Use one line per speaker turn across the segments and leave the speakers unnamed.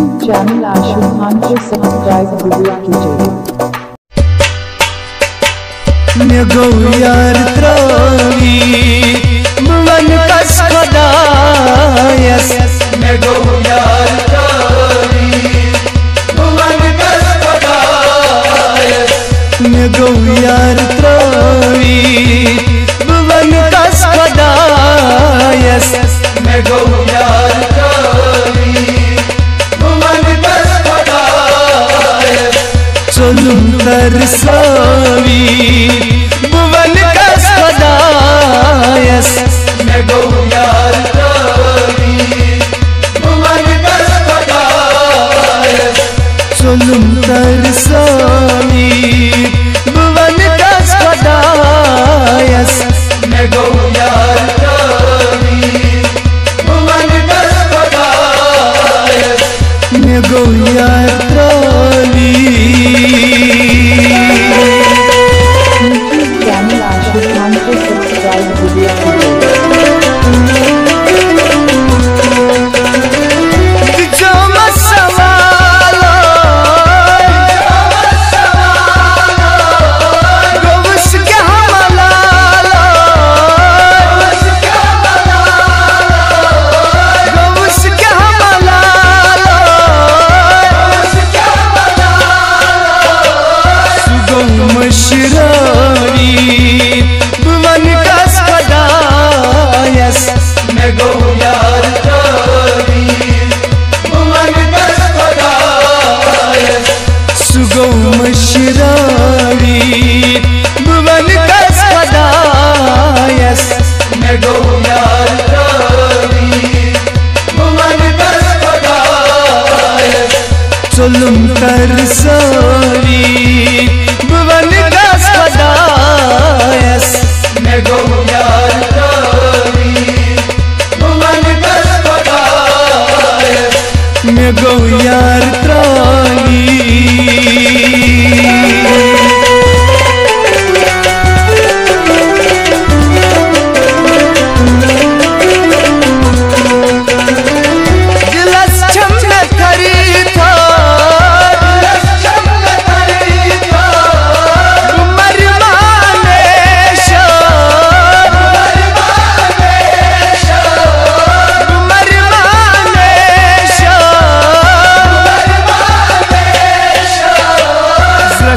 YouTube channel Ashwin को subscribe ज़रूर कीजिए
मे गौ यार त्रावी मन कस मे गौ यार त्रावी मन कस मे गौ त्रावी मन कस खदायस मे गौ चलुम तरसावी भुवन कस खदायस मैं गौ यार त्रावी भुवन कस खदायस चलुम तरसावी भुवन कस खदायस मैं गौ यार त्रावी कस खदायस मैं गौ यार तारी भुवन कस चलुम तरसारी भुवन कस खदायस मैं गौ यार तारी भुवन कस खदायस मैं गौ यार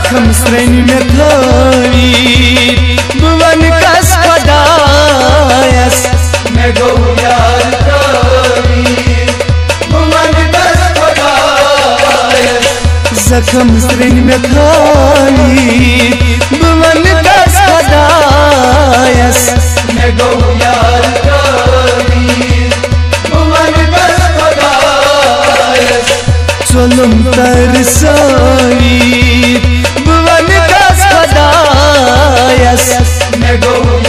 जखम श्रेणी में थारी भुवन कस खदायस मैं गौ यार तारी भुवन कस खदायस जखम श्रेणी में थारी भुवन कस खदायस मैं गौ यार तारी भुवन कस खदायस चलम तरसारी मैं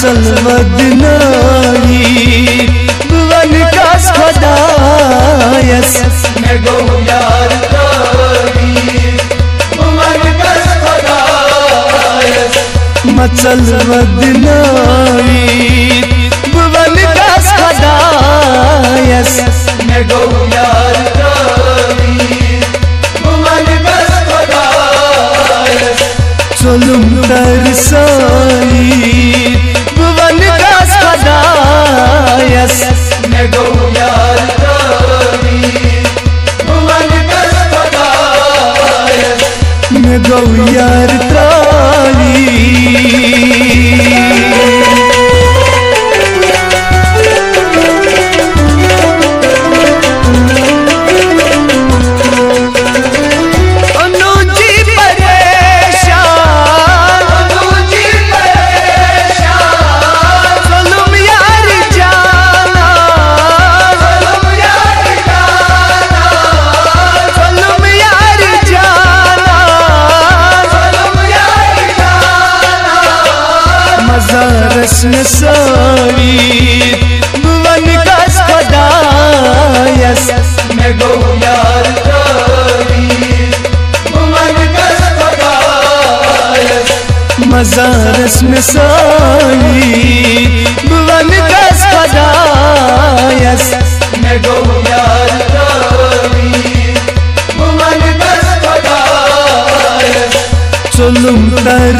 मचल मदनाई भुवन कास खदायस मैं गौ यार मचल मदनाई भुवन कस खदायस मैं गौ यार मैं में सावी भुवन कस खदायस
मैं गो यार त्रावी भुवन कस पगायस
मजारस में सावी भुवन कस खदायस
मैं गो यार त्रावी भुवन कस पगायस
चुलुम तरसाई